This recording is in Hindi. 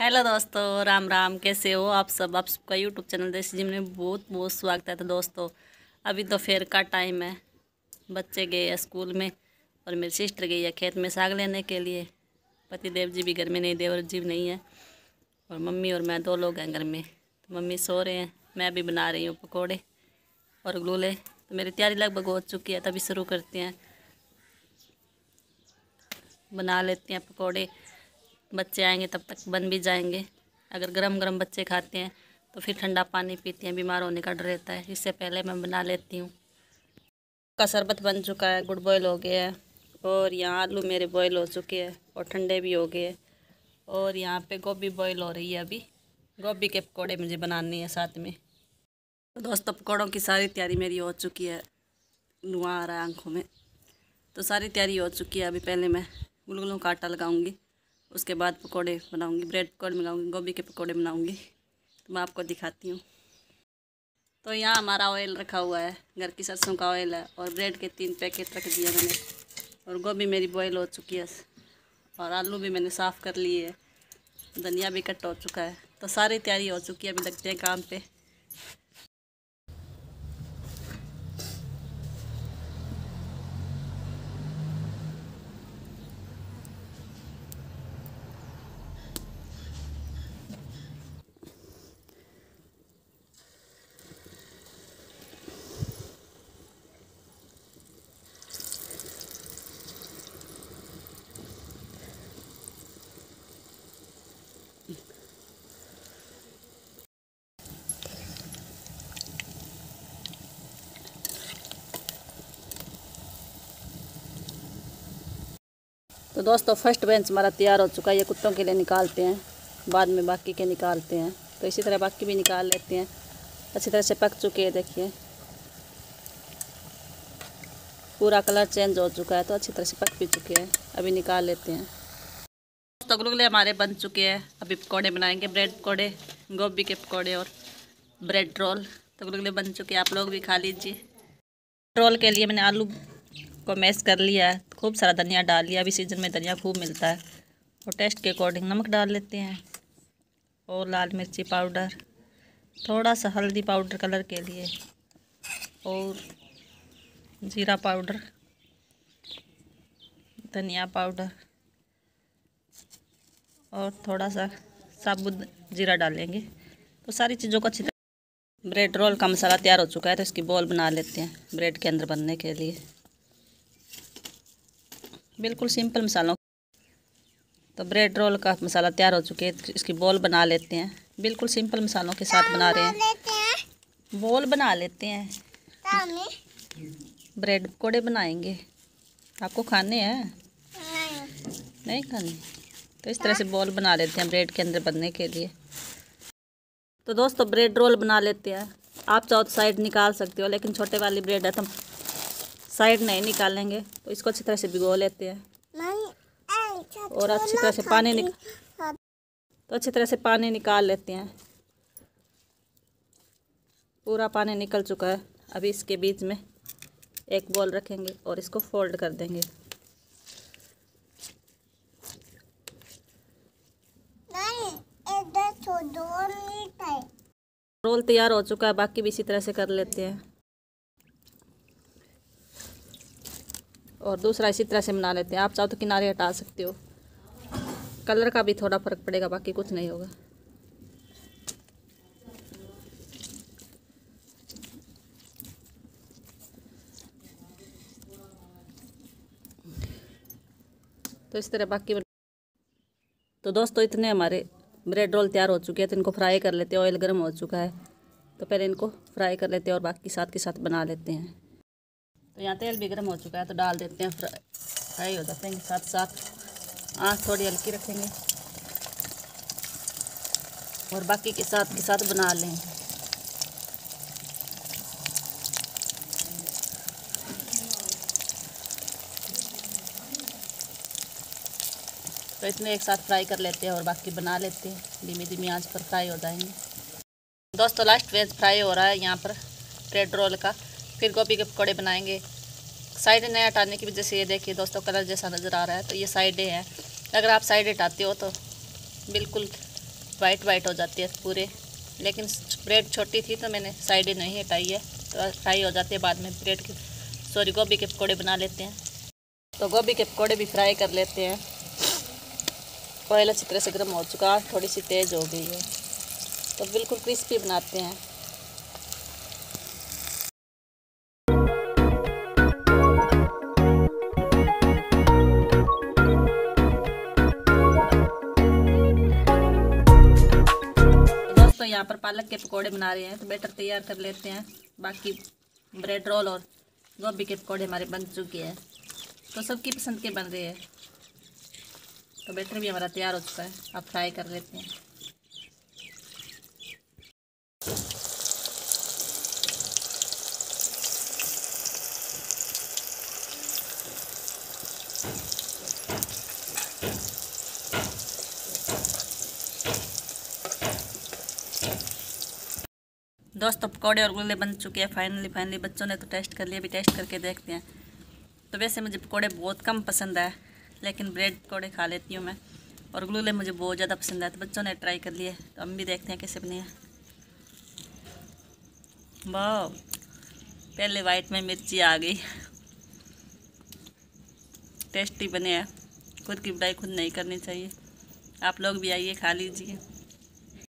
हेलो दोस्तों, राम राम। कैसे हो आप सब? आप सबका यूट्यूब चैनल देश जिम में बहुत बहुत स्वागत है तो दोस्तों, अभी दोपहर का टाइम है। बच्चे गए स्कूल में और मेरी सिस्टर गई है खेत में साग लेने के लिए। पति देव जी भी घर में नहीं, देवर जी नहीं है। और मम्मी और मैं दो लोग हैं घर में। तो मम्मी सो रहे हैं, मैं भी बना रही हूँ पकौड़े और गुलूले तो मेरी तैयारी लगभग हो चुकी है, तभी शुरू करते हैं। बना लेते हैं पकौड़े। बच्चे आएँगे, तब तक बन भी जाएँगे। अगर गरम गरम बच्चे खाते हैं तो फिर ठंडा पानी पीते हैं, बीमार होने का डर रहता है। इससे पहले मैं बना लेती हूँ। का शरबत बन चुका है, गुड़ बॉयल हो गया है। और यहाँ आलू मेरे बॉयल हो चुके हैं और ठंडे भी हो गए और यहाँ पे गोभी बॉयल हो रही है अभी। गोभी के पकौड़े मुझे बनाने हैं साथ में। तो दोस्तों, पकौड़ों की सारी तैयारी मेरी हो चुकी है। धुआँ आ रहा है आँखों में। तो सारी तैयारी हो चुकी है। अभी पहले मैं गुलगुलों का आटा लगाऊँगी। उसके बाद पकोड़े बनाऊँगी ब्रेड पकौड़े बनाऊँगी गोभी के पकोड़े बनाऊँगी। तो मैं आपको दिखाती हूँ। तो यहाँ हमारा ऑयल रखा हुआ है, घर की सरसों का ऑयल है और ब्रेड के तीन पैकेट रख दिए मैंने और गोभी मेरी बॉयल हो चुकी है और आलू भी मैंने साफ़ कर लिए है। धनिया भी कट हो चुका है। तो सारी तैयारी हो चुकी है अभी लगते हैं काम पे। तो दोस्तों फ़र्स्ट बेंच हमारा तैयार हो चुका है। ये कुत्तों के लिए निकालते हैं। बाद में बाकी के निकालते हैं। तो इसी तरह बाकी भी निकाल लेते हैं। अच्छी तरह से पक चुके हैं, देखिए। पूरा कलर चेंज हो चुका है तो अच्छी तरह से पक भी चुके हैं। अभी निकाल लेते हैं। दोस्तों गुलगुले हमारे बन चुके हैं। अभी पकौड़े बनाएँगे। ब्रेड पकौड़े, गोभी के पकौड़े और ब्रेड रोल तो गुलगुले बन चुके हैं। आप लोग भी खा लीजिए। रोल के लिए मैंने आलू को मैश कर लिया है खूब सारा धनिया डाल लिया। अभी सीज़न में धनिया खूब मिलता है। और टेस्ट के अकॉर्डिंग नमक डाल लेते हैं। और लाल मिर्ची पाउडर थोड़ा सा हल्दी पाउडर कलर के लिए। और जीरा पाउडर धनिया पाउडर और थोड़ा सा साबुत जीरा डालेंगे। तो सारी चीज़ों को अच्छी तरह ब्रेड रोल का मसाला तैयार हो चुका है तो इसकी बॉल बना लेते हैं ब्रेड के अंदर बनने के लिए। बिल्कुल सिंपल मसालों तो ब्रेड रोल का मसाला तैयार हो चुके हैं इसकी बॉल बना लेते हैं। बिल्कुल सिंपल मसालों के साथ बना रहे हैं। बॉल बना लेते हैं। ब्रेड पकौड़े बनाएँगे। आपको खाने हैं? नहीं खाने? तो इस तरह से बॉल बना लेते हैं ब्रेड के अंदर बनने के लिए। तो दोस्तों, ब्रेड रोल बना लेते हैं। आप चाहो तो साइड निकाल सकते हो, लेकिन छोटे वाली ब्रेड है तो साइड नहीं निकालेंगे तो इसको अच्छी तरह से भिगो लेते हैं। और अच्छी तरह से पानी निक तो अच्छी तरह से पानी निकाल लेते हैं। पूरा पानी निकल चुका है। अभी इसके बीच में एक बॉल रखेंगे और इसको फोल्ड कर देंगे। रोल तैयार हो चुका है बाकी भी इसी तरह से कर लेते हैं। और दूसरा इसी तरह से बना लेते हैं। आप चाहो तो किनारे हटा सकते हो। कलर का भी थोड़ा फ़र्क पड़ेगा, बाकी कुछ नहीं होगा। तो इस तरह बाकी तो दोस्तों, इतने हमारे ब्रेड रोल तैयार हो चुके हैं तो इनको फ्राई कर लेते हैं। ऑयल गर्म हो चुका है तो पहले इनको फ्राई कर लेते हैं और बाकी साथ के साथ बना लेते हैं। तो यहाँ तेल भी गर्म हो चुका है तो डाल देते हैं फ्राई। हो जाते हैं साथ साथ आँख थोड़ी हल्की रखेंगे। और बाकी के साथ के साथ बना लें। तो इसमें एक साथ फ्राई कर लेते हैं और बाकी बना लेते हैं। धीमी धीमी आँच पर फ्राई हो जाएँगे। दोस्तों लास्ट वेज फ्राई हो रहा है यहाँ पर। ब्रेड रोल का। फिर गोभी के पकौड़े बनाएँगे। साइड नए हटाने की वजह से ये देखिए दोस्तों, कलर जैसा नज़र आ रहा है तो ये साइडें हैं। अगर आप साइड हटाते हो तो बिल्कुल वाइट वाइट हो जाती है पूरे। लेकिन ब्रेड छोटी थी तो मैंने साइड नहीं हटाई है तो फ्राई हो जाती है, बाद में ब्रेड की, सॉरी, गोभी के पकौड़े बना लेते हैं। तो गोभी के पकौड़े भी फ्राई कर लेते हैं। ऑयल अच्छी तरह से गर्म हो चुका, थोड़ी सी तेज़ हो गई है। तो बिल्कुल क्रिस्पी बनाते हैं। यहाँ पर पालक के पकौड़े बना रहे हैं तो बेटर तैयार कर लेते हैं। बाकी ब्रेड रोल और गोभी के पकौड़े हमारे बन चुके हैं। तो सबकी पसंद के बन रहे हैं। तो बेटर भी हमारा तैयार हो चुका है अब फ्राई कर लेते हैं। दोस्तों पकौड़े और गुल्ले बन चुके हैं फाइनली फाइनली बच्चों ने तो टेस्ट कर लिया, अभी टेस्ट करके देखते हैं। तो वैसे मुझे पकौड़े बहुत कम पसंद है, लेकिन ब्रेड पकौड़े खा लेती हूँ मैं, और गुल्ले मुझे बहुत ज़्यादा पसंद है तो बच्चों ने ट्राई कर लिए तो हम भी देखते हैं कैसे बने हैं। वाह पहले वाइट में मिर्ची आ गई। टेस्टी बने हैं, खुद की बुराई खुद नहीं करनी चाहिए। आप लोग भी आइए, खा लीजिए।